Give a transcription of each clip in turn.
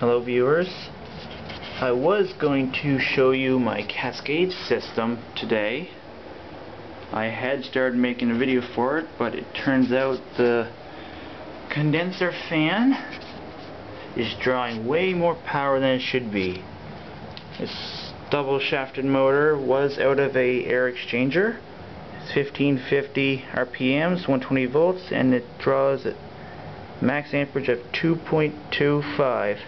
Hello viewers. I was going to show you my Cascade system today. I had started making a video for it, but it turns out the condenser fan is drawing way more power than it should be. This double shafted motor was out of a air exchanger. It's 1550 RPMs, 120 volts, and it draws at max amperage of 2.25.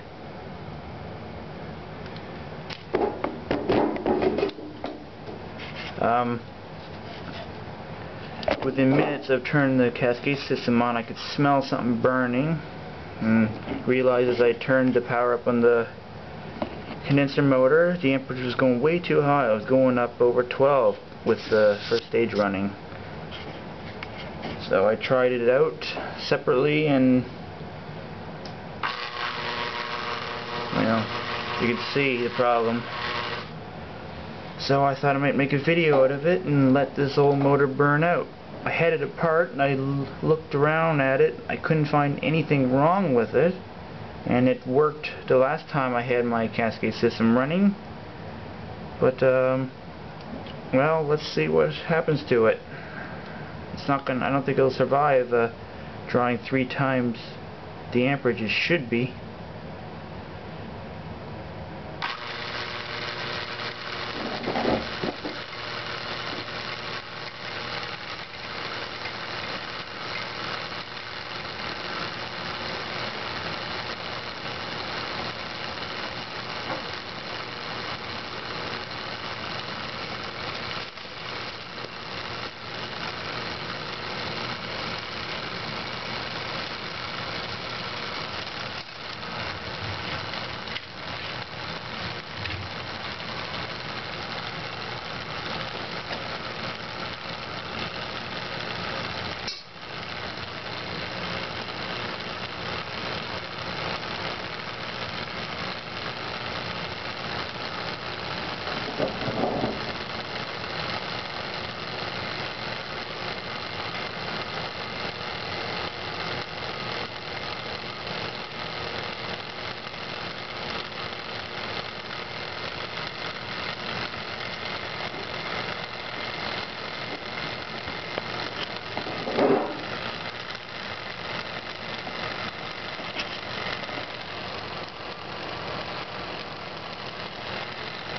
Um, within minutes of turning the cascade system on, I could smell something burning. And realized as I turned the power up on the condenser motor, the amperage was going way too high. I was going up over 12 with the first stage running. So I tried it out separately and you know, you can see the problem. So I thought I might make a video out of it and let this old motor burn out. I had it apart and I looked around at it. I couldn't find anything wrong with it. And it worked the last time I had my Cascade system running. But, um, well, let's see what happens to it. It's not gonna, I don't think it'll survive uh, drawing three times the amperage it should be.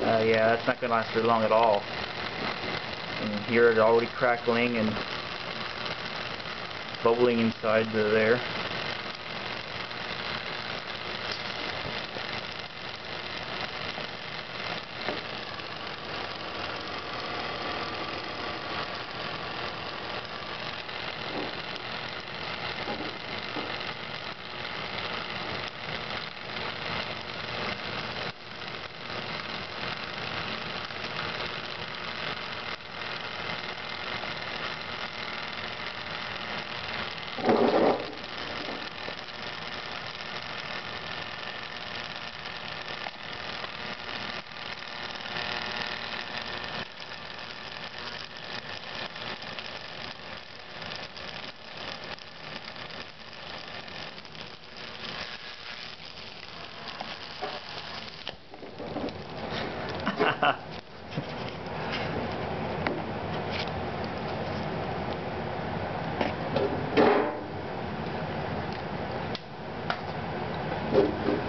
Uh, yeah, that's not going to last very long at all. And here it's already crackling and bubbling inside the there.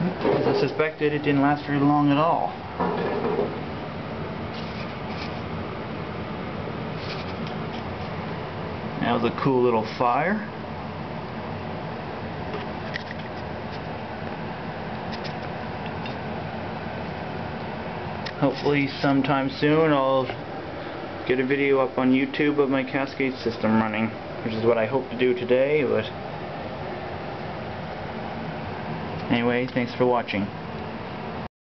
As I suspected, it didn't last very long at all. That was a cool little fire. Hopefully sometime soon I'll get a video up on YouTube of my Cascade system running, which is what I hope to do today, but Anyway, thanks for watching.